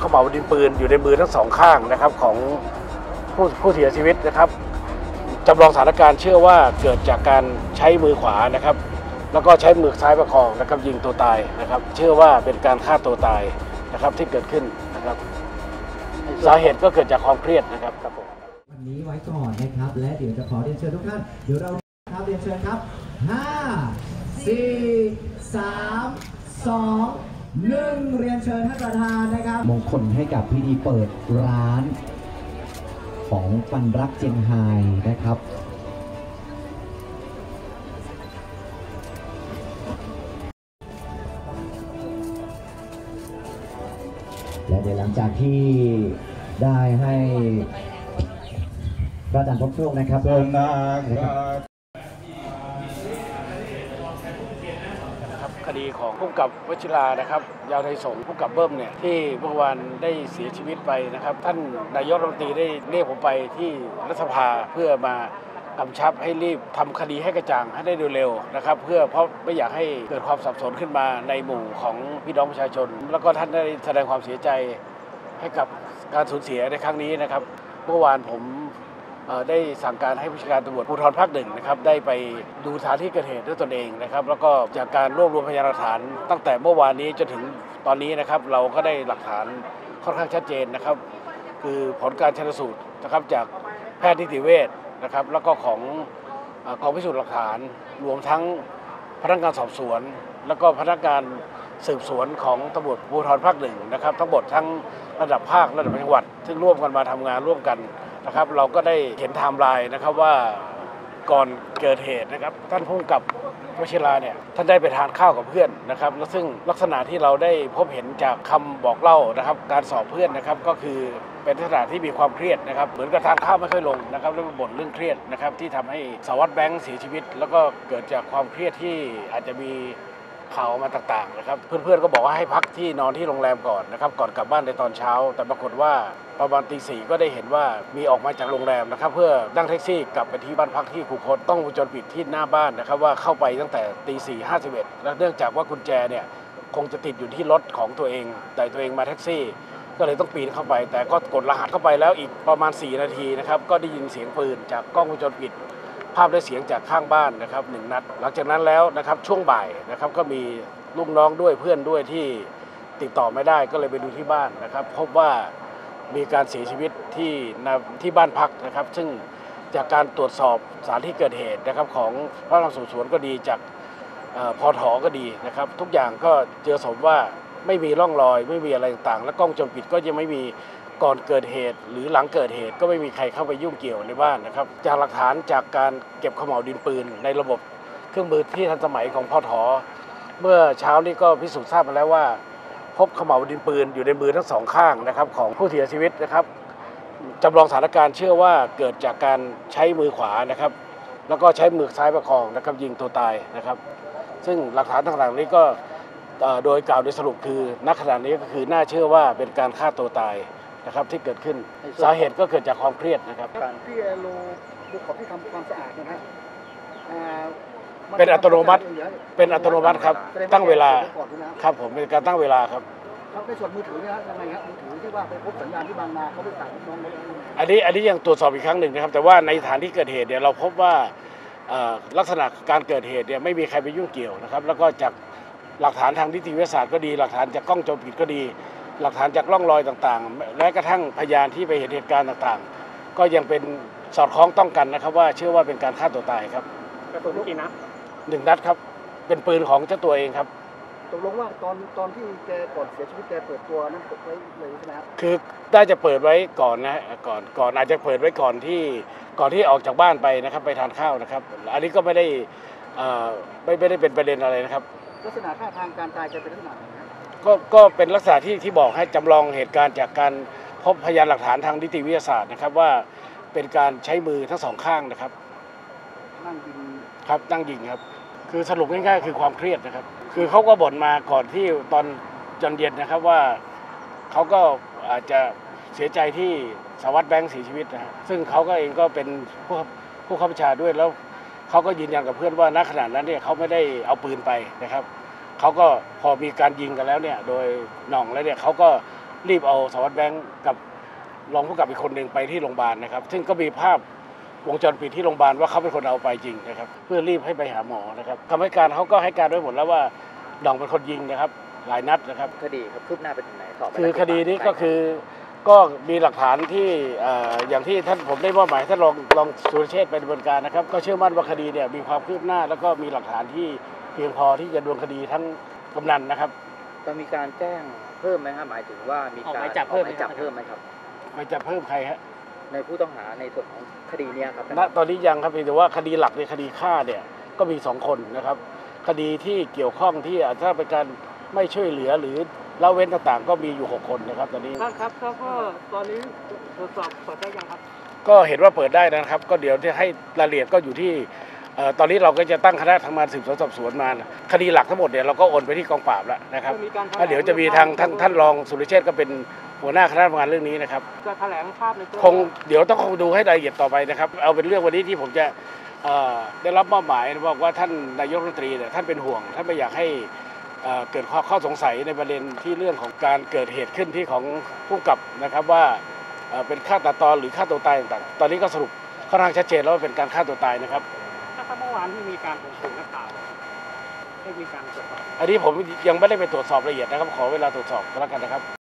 ขม่าดินปืนอยู่ในมือทั้งสองข้างนะครับของผู้ผู้เสียชีวิตนะครับจำลองสถานการณ์เชื่อว่าเกิดจากการใช้มือขวานะครับ แล้วก็ใช้มือซ้ายประคองนะครับยิงตัวตายนะครับ เชื่อว่าเป็นการฆ่าตัวตายนะครับที่เกิดขึ้นนะครับ สาเหตุก็เกิดจากความเครียดนะครับครับผมวันนี้ไว้ก่อนนะครับ และเดี๋ยวจะขอเรียนเชิญทุกท่านเดี๋ยวเราครับเรียนเชิญครับ 5 4 3 2 1เรียนเชิญท่านประธานนะครับ มงคลให้กับพิธีเปิดร้าน ของปันรักเจียงไฮนะครับและเดี๋ยวหลังจากที่ได้ให้พระอาจารย์พบช่วงนะครับเดินนานะครับ นะ คดีของผู้กับวชิรานะครับ ยาวไทยสงผู้กับเบิ้มเนี่ยที่เมื่อวานได้เสียชีวิตไปนะครับ ท่านนายกรัฐมนตรีได้เรียกผมไปที่รัฐสภาเพื่อมากำชับให้รีบทำคดีให้กระจ่างให้ได้โดยเร็วนะครับ เพื่อเพราะไม่อยากให้เกิดความสับสนขึ้นมาในหมู่ของพี่น้องประชาชน แล้วก็ท่านได้แสดงความเสียใจให้กับการสูญเสียในครั้งนี้นะครับ เมื่อวานผม ได้สั่งการให้ผู้จัดการตำรวจภูธรภาคหนึ่งนะครับได้ไปดูสถานที่เกิดเหตุด้วยตนเองนะครับแล้วก็จากการรวบรวมพยานหลักฐาน ตั้งแต่เมื่อวานนี้จนถึงตอนนี้นะครับเราก็ได้หลักฐานค่อนข้างชัดเจนนะครับ คือผลการชันสูตรนะครับจากแพทย์นิติเวชนะครับแล้วก็ของกองพิสูจน์หลักฐานรวมทั้งพนักงานสอบสวน แล้วก็พนักงานสืบสวนของตำรวจภูธรภาคหนึ่งนะครับทั้งหมดทั้งระดับภาคระดับจังหวัด ซึ่งร่วมกันมาทำงานร่วมกัน นะครับ เราก็ได้เห็นไทม์ไลน์นะครับว่าก่อนเกิดเหตุนะครับ ท่านผู้กำกับวชิราเนี่ยท่านได้ไปทานข้าวกับเพื่อนนะครับ แล้วซึ่งลักษณะที่เราได้พบเห็นจากคำบอกเล่านะครับ การสอบเพื่อนนะครับก็คือเป็นลักษณะที่มีความเครียดนะครับ เหมือนกับทานข้าวไม่ค่อยลงนะครับแล้วก็บ่นเรื่องเครียดนะครับที่ทำให้สารวัตรแบงค์เสียชีวิต แล้วก็เกิดจากความเครียดที่อาจจะมี เขามาต่างๆนะครับ เพื่อนๆก็บอกว่าให้พักที่นอนที่โรงแรมก่อนนะครับ ก่อนกลับบ้านในตอนเช้า แต่ปรากฏว่าประมาณตีสี่ก็ได้เห็นว่ามีออกมาจากโรงแรมนะครับ เพื่อนั่งแท็กซี่กลับไปที่บ้านพักที่คูคตต้องวงจรปิดที่หน้าบ้านนะครับ ว่าเข้าไปตั้งแต่ตีสี่ห้าสิบเอ็ดและเนื่องจากว่ากุญแจเนี่ยคงจะติดอยู่ที่รถของตัวเอง แต่ตัวเองมาแท็กซี่ ก็เลยต้องปีนเข้าไป แต่ก็กดรหัสเข้าไปแล้วอีกประมาณ 4 นาทีนะครับ ก็ได้ยินเสียงปืนจากกล้องวงจรปิด ภาพและเสียงจากข้างบ้านนะครับหนึ่งนัด หลังจากนั้นแล้วนะครับช่วงบ่ายนะครับก็มีลูกน้องด้วยเพื่อนด้วยที่ติดต่อไม่ได้ก็เลยไปดูที่บ้านนะครับ พบว่ามีการเสียชีวิตที่นาที่บ้านพักนะครับ ซึ่งจากการตรวจสอบสถานที่เกิดเหตุนะครับ ของพระรามสืบสวนก็ดีจากออพอถอก็ดีนะครับ ทุกอย่างก็เจอสมว่าไม่มีร่องรอย ไม่มีอะไรต่าง และกล้องจรปิดก็ยังไม่มี ก่อนเกิดเหตุหรือหลังเกิดเหตุก็ไม่มีใครเข้าไปยุ่งเกี่ยวในบ้านนะครับ จากหลักฐานจากการเก็บขม่าวดินปืน ในระบบเครื่องมือที่ทันสมัยของพ่อถอเมื่อเช้านี้ก็พิสูจน์ทราบมาแล้วว่า พบขม่าวดินปืนอยู่ในมือทั้งสองข้างนะครับของผู้เสียชีวิตนะครับจำลองสถานการณ์เชื่อว่าเกิดจากการใช้มือขวานะครับ แล้วก็ใช้มือซ้ายประคองนะครับยิงตัวตายนะครับ ซึ่งหลักฐานต่างๆนี้ก็โดยกล่าวโดยสรุปคือณขณะนี้ก็คือน่าเชื่อว่าเป็นการฆ่าตัวตาย นะครับที่เกิดขึ้นสาเหตุก็เกิดจากความเครียดนะครับการที่โลบุกของที่ทำความสะอาดเนยนะฮะอ่าเป็นอัตโนมัติเป็นอัตโนมัติครับแสดตั้งเวลาก็บไก่อนด้วยนะครับผมเป็นการตั้งเวลาครับครับในส่วนมือถือเนี่ยฮะยังไงครับมือถือที่ว่าไปพบสัญญาณที่บางนาเขาไปฝากลูกน้องไว้อันนี้อันนี้ยังตรวจสอบอีกครั้งหนึ่งนะครับ แต่ว่าในสถานที่เกิดเหตุเนี่ยเราพบว่าเอ่อลักษณะการเกิดเหตุเนี่ยไม่มีใครไปยุ่งเกี่ยวนะครับ แล้วก็จากหลักฐานทางนิติวิทยาศาสตร์ก็ดี หลักฐานจากกล้องวงจรปิดก็ดี หลักฐานจากร่องรอยต่างๆ และกระทั่งพยานที่ไปเห็นเหตุการณ์ต่างๆ ก็ยังเป็นสอดคล้องต้องกันนะครับ ว่าเชื่อว่าเป็นการฆ่าตัวตายครับกระสุนกี่นัดหนึ่งนัดครับ เป็นปืนของเจ้าตัวเองครับตกลงว่าตอนตอนที่แกก่อนเสียชีวิตแกเปิดตัวนั้นเปิดไว้เลยใช่ไหมครับคือน่าจะเปิดไว้ก่อนนะฮะก่อนก่อนอาจจะเปิดไว้ก่อนที่ก่อนที่ออกจากบ้านไปนะครับ ไปทานข้าวนะครับ อันนี้ก็ไม่ได้เอ่อไม่ไม่ได้เป็นประเด็นอะไรนะครับ ลักษณะท่าทางการตายแกเป็นลักษณะไหนครับ ก็ก็เป็นลักษณะที่ที่บอกให้จำลองเหตุการณ์จากการพบพยานหลักฐานทางนิติวิทยาศาสตร์นะครับว่าเป็นการใช้มือทั้งสองข้างนะครับนั่งยิงครับตั้งยิงครับ คือสรุปง่ายๆคือความเครียดนะครับ คือเขาก็บ่นมาก่อนที่ตอนจนเย็นนะครับว่าเขาก็อาจจะเสียใจที่สารวัสดแบงค์เสียชีวิตนะฮะซึ่งเขาก็เองก็เป็นผู้ผู้ข้าบัญชาด้วยแล้วเขาก็ยืนยันกับเพื่อนว่าณขณะนั้นเนี่ยเขาไม่ได้เอาปืนไปนะครับ เขาก็พอมีการยิงกันแล้วเนี่ย โดยหน่องแล้วเนี่ยเขาก็รีบเอาสารวัตรแบงค์กับรองผู้กำกับอีกคนหนึ่งไปที่โรงพยาบาลนะครับ ซึ่งก็มีภาพวงจรปิดที่โรงพยาบาลว่าเขาเป็นคนเอาไปจริงนะครับ เพื่อรีบให้ไปหาหมอนะครับคำให้การเขาก็ให้การไว้หมดแล้วว่าหน่องเป็นคนยิงนะครับ หลายนัดนะครับ คดีครับคืบหน้าไปถึงไหนสอบไปคือแล้วคดีนี้ก็คือก็มีหลักฐานที่เอ่ออย่างที่ท่านผมได้มอบหมายท่านรองรองสุรเชษฐ์ไปดำเนินการนะครับ ก็เชื่อมั่นว่าคดีเนี่ยมีความคืบหน้าแล้วก็มีหลักฐานที่เพียงพอที่จะดำเนินคดีทั้งกำนันนะครับจะมีการแจ้งเพิ่มไหมครับหมายถึงว่ามีออกการหมายจับเพิ่มออกหมายจับเพิ่มไหมครับ ไปจะเพิ่มใครฮะในผู้ต้องหาในส่วนของคดีเนี้ยครับณตอนนี้ยังครับเพียงแต่ว่าคดีหลักในคดีฆ่าเนี่ยก็มีสองคนนะครับ คดีที่เกี่ยวข้องที่อาจจะเป็นการไม่ช่วยเหลือหรือละเว้นต่างๆ ก็มีอยู่หกคนนะครับตอนนี้ ท่านครับแล้วก็ตอนนี้ตรวจสอบเปิดได้ยังครับ ก็เห็นว่าเปิดได้นะครับ ก็เดี๋ยวจะให้รายละเอียดก็อยู่ที่เอ่อ ตอนนี้เราก็จะตั้งคณะทำงานสืบสวนสอบสวนมาคดีหลักทั้งหมดเนี่ยเราก็โอนไปที่กองปราบแล้วนะครับมีการแถลงแล้วเดี๋ยวจะมีทางท่านท่านรองสุรเชษฐ์ก็เป็นหัวหน้าคณะทำงานเรื่องนี้นะครับจะแถลงภาพในตัวคงเดี๋ยวต้องคงดูให้รายละเอียดต่อไปนะครับเอาเป็นเรื่องวันนี้ที่ผมจะเอ่อได้รับมอบหมายบอกว่าท่านนายกรัฐมนตรีเนี่ยท่านเป็นห่วง ท่านไม่อยากให้เอ่อเกิดข้อข้อสงสัยในประเด็นที่เรื่องของการเกิดเหตุขึ้นที่ของผู้กำกับนะครับว่าเอ่อเป็นฆ่าตัดตอนหรือฆ่าตัวตายต่างๆ ตอนนี้ก็สรุปค่อนข้างชัดเจนแล้วว่าเป็นการฆ่าตัวตายนะครับ ถ้าเมื่อวานที่มีการข่มขู่นักข่าวให้มีการตรวจสอบ อันนี้ผมยังไม่ได้ไปตรวจสอบละเอียดนะครับ ขอเวลาตรวจสอบแล้วกันนะครับ